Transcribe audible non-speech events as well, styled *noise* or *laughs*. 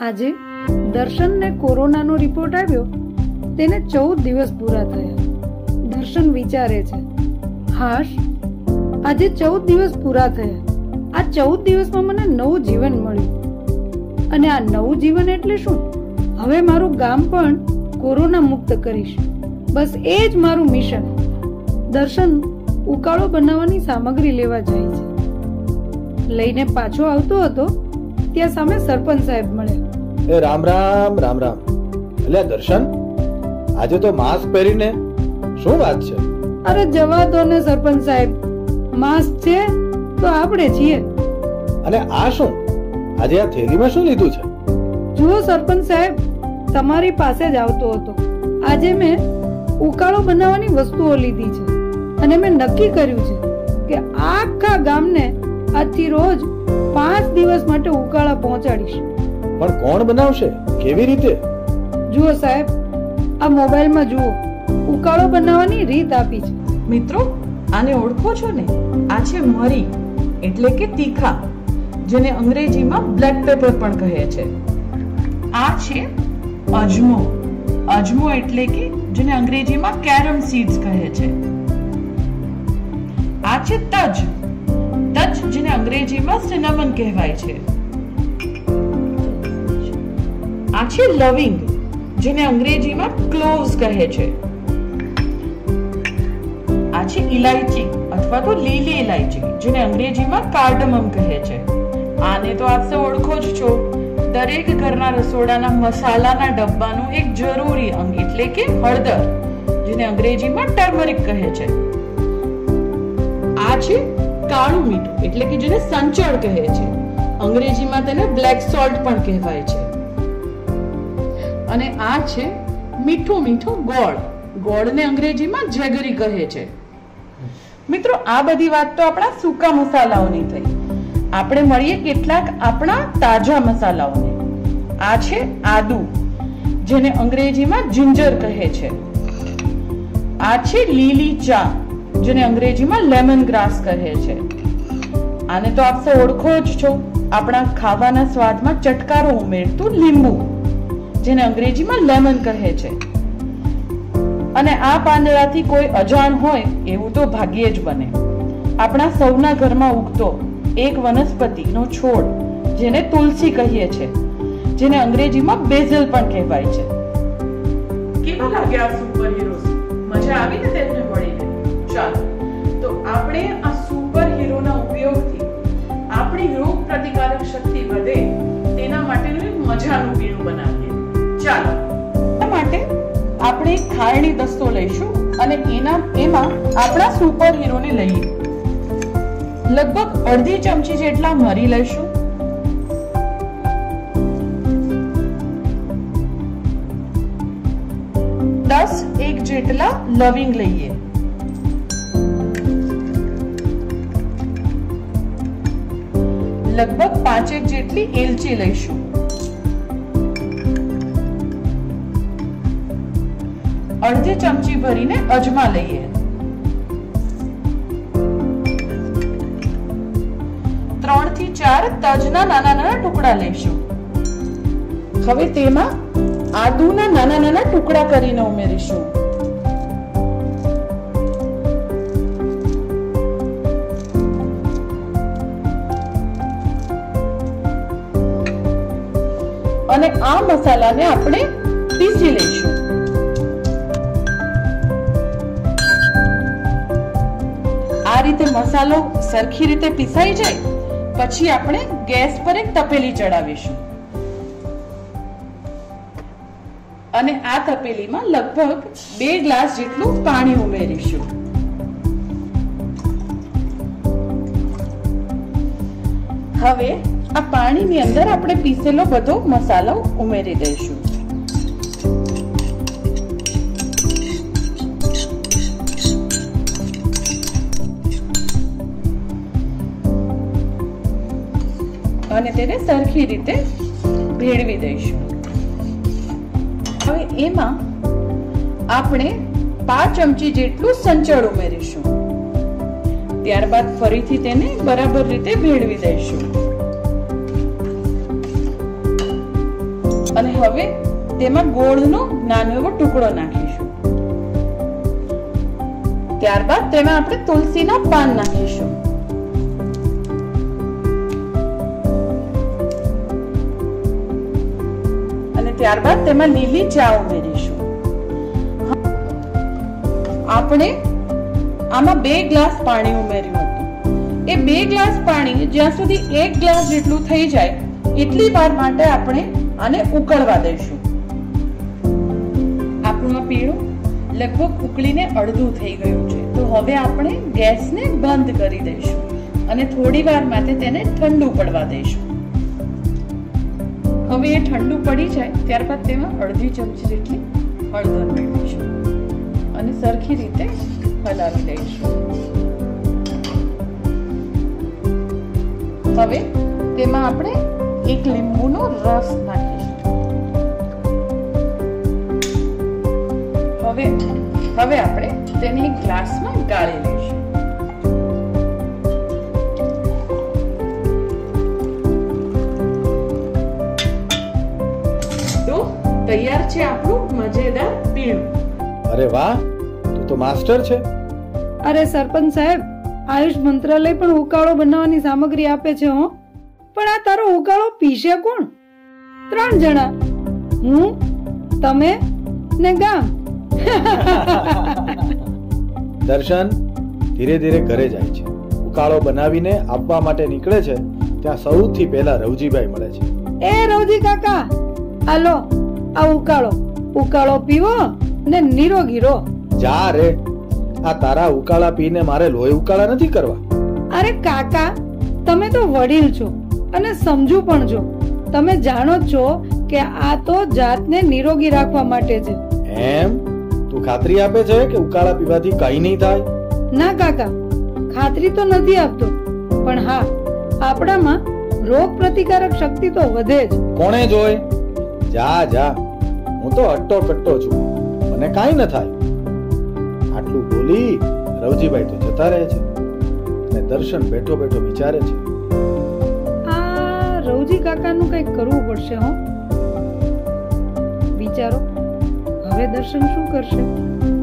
આજે દર્શનને કોરોનાનો રિપોર્ટ આવ્યો. તેને ચૌદ દિવસ પૂરા થયા. દર્શન વિચારે છે. હાશ, આજે ચૌદ દિવસ પૂરા થયા. આ ચૌદ દિવસમાં મને નવું જીવન મળ્યું. અને આ નવું જીવન એટલે શું? હવે મારું ગામ પણ કોરોના મુક્ત કરીશ. બસ એ જ મારું મિશન. દર્શન ઉકાળો બનાવવાની સામગ્રી લેવા જાય છે. લઈને પાછો આવતો હતો. ત્યાં સામે સરપંચ સાહેબ મળ્યા એ રામ રામ રામ રામ. એટલે દર્શન આજે તો માસ્ક પહેરીને શું વાત છે? અરે જવા દો ને સરપંચ સાહેબ. માસ્ક છે તો આપણે છીએ. અને આ શું? આજે આ થેલીમાં શું લીધું છે? જુઓ સરપંચ સાહેબ તમારી પાસે જ આવતો હતો. આજે મેં ઉકાળો બનાવવાની વસ્તુઓ લીધી છે. અને મેં નક્કી કર્યું છે કે આખા ગામને આજથી રોજ પાંચ દિવસ માટે ઉકાળા પહોંચાડીશ. પણ કોણ બનાવશે? કેવી રીતે? જુઓ સાહેબ આ મોબાઈલમાં જુઓ ઉકાળો બનાવવાની રીત આપી છે. મિત્રો આને ઓળખો છો ને? આ છે મરી એટલે કે તીખા જેને અંગ્રેજીમાં બ્લેક પેપર પણ કહે છે. આ છે અજમો. અજમો એટલે કે જેને અંગ્રેજીમાં કેરમ સીડ્સ કહે છે. આ છે તજ. તજ, જેને અંગ્રેજીમાં સિનેમન કહેવાય છે. આ છે લવિંગ, જેને અંગ્રેજીમાં ક્લોવ્સ કહે છે. આ છે ઇલાયચી અથવા તો લીલી ઇલાયચી જેને અંગ્રેજીમાં કાર્ડમમ કહે છે. આને તો આપ સૌ ઓળખો જ છો. દરેક ઘરના રસોડાના મસાલાના ડબ્બાનું એક જરૂરી અંગ, એટલે કે હળદર, જેને અંગ્રેજીમાં ટર્મરિક કહે છે. આ છે કાળું મીઠું, એટલે કે જેને સંચળ કહે છે. અંગ્રેજીમાં તેને બ્લેક સોલ્ટ પણ કહેવાય છે. અને આ છે મીઠું મીઠું ગોળ. ગોળને અંગ્રેજીમાં જેગરી કહે છે. મિત્રો, આ બધી વાત તો આપણા સૂકા મસાલાઓની થઈ. આપણે મળીએ કેટલાક આપણા તાજા મસાલાઓને. આ છે આદુ, જેને અંગ્રેજીમાં જિંજર કહે છે. આ છે લીલી ચા. જેને અંગ્રેજીમાં લેમન ગ્રાસ કહે છે. આને તો આપ સૌ ઓળખો જ છો. આપણા ખાવાના સ્વાદમાં ચટકારો ઉમેરતું લીંબુ, જેને અંગ્રેજીમાં લેમન કહે છે. અને આ પાંદડાથી કોઈ અજાણ હોય એવું તો ભાગ્યે જ બને. આપણા સૌના ઘરમાં ઉગતો એક વનસ્પતિનો છોડ, જેને તુલસી કહીએ છે, જેને અંગ્રેજીમાં બેઝલ પણ કહેવાય છે. કેવા લાગ્યા સુપર હીરોઝ મજા આવી ને તેમને મળીને? ચાલો તો આપણે આ સુપર હીરોના ઉપયોગથી આપણી રોગ પ્રતિકારક શક્તિ વધે તેના માટેનું એક મજાનું પીણું બનાવીએ. ચાલો. માટે આપણે એક ખાયણી દસ્તો લઈશું અને એના, એમાં આપણા સુપર હીરોને લઈએ. લગભગ અડધી ચમચી જેટલા મરી લઈશું. દસ એક જેટલા લવિંગ લઈએ. લગભગ પાંચેક જેટલી એલચી લઈશું. અડધી ચમચી ભરીને અજમા લઈએ. ત્રણથી ચાર તજના નાના નાના ટુકડા લઈશું. હવે તેમાં આદુના નાના નાના ટુકડા કરીને ઉમેરીશું. અને આ મસાલાને આપણે પીસી લઈશું. આ રીતે મસાલો સરખી રીતે પીસાઈ જાય, પછી આપણે ગેસ પર એક તપેલી ચડાવીશું. અને આ તપેલીમાં લગભગ બે ગ્લાસ જેટલું પાણી ઉમેરીશું. હવે આ પાણીની અંદર આપણે પીસેલો બધો મસાલો ઉમેરી દઈશું. અને તેને સરખી રીતે ભેળવી દઈશું. હવે એમાં આપણે પાંચ ચમચી જેટલું સંચળ ઉમેરીશું. ત્યારબાદ ફરીથી તેને બરાબર રીતે ભેળવી દઈશું. હવે તેમાં ગોળનો નાનો એવો ટુકડો નાખીશું. ત્યારબાદ તેમાં આપણે તુલસીના પાન નાખીશું. અને ત્યારબાદ તેમાં લીલી ચા ઉમેરીશું. આપણે આમાં બે ગ્લાસ પાણી ઉમેર્યું હતું. એ બે ગ્લાસ પાણી જ્યાં સુધી એક ગ્લાસ જેટલું થઈ જાય, એટલી વાર માટે આપણે આને ઉકળવા દઈશું. આપણું આ પીણું લગભગ ઉકળીને અડધું થઈ ગયું છે. તો હવે આપણે ગેસને બંધ કરી દઈશું અને થોડી વાર માટે તેને ઠંડુ પડવા દઈશું. હવે એ ઠંડુ પડી જાય, ત્યારબાદ તેમાં અડધી ચમચી જેટલી હળદર મેળવીશું અને સરખી રીતે હલાવી દઈશું હવે તેમાં આપણે એક લીંબુનો રસ નાખીશું. હવે હવે આપણે તેને એક ગ્લાસમાં ગાળી લઈશું. તો તૈયાર છે આપણું મજેદાર પીણું. અરે વાહ તું તો માસ્ટર છે. અરે સરપંચ સાહેબ આયુષ મંત્રાલય પણ ઉકાળો બનાવવાની સામગ્રી આપે છે હો. પણ આ તારો ઉકાળો પીશે કોણ? ત્રણ જણા. હું તમે ને ગામ. *laughs* દર્શન ધીરે ધીરે ઘરે જાય છે. ઉકાળો બનાવીને આપવા માટે નીકળે છે ત્યાં સૌથી પહેલા રવજીભાઈ મળે છે. એ રવજી કાકા હાલો આ ઉકાળો. ઉકાળો પીવો ને નિરોગી રહો જા રે આ તારા ઉકાળા પીને મારે લોહી ઉકાળા નથી કરવા? અરે કાકા તમે તો વડીલ છો અને સમજુ પણ છો. તમે જાણો છો કે આ તો જાતને નિરોગી રાખવા માટે છે. એમ? તું ખાતરી આપે છે કે ઉકાળા પીવાથી કઈ નહીં થાય? ના કાકા ખાતરી તો નથી આપતો. પણ હા આપણામાં રોગ પ્રતિકારક શક્તિ તો વધે જ. કોણે જોય જા જા. હું તો અટ્ટો કટ્ટો છું. મને કાંઈ ન થાય. આટલું બોલી રવજીભાઈ તો જતા રહે છે અને દર્શન બેઠો બેઠો વિચારે છે. આ રવજી કાકાનું કંઈક કરવું પડશે હો. દર્શન શું કરશે?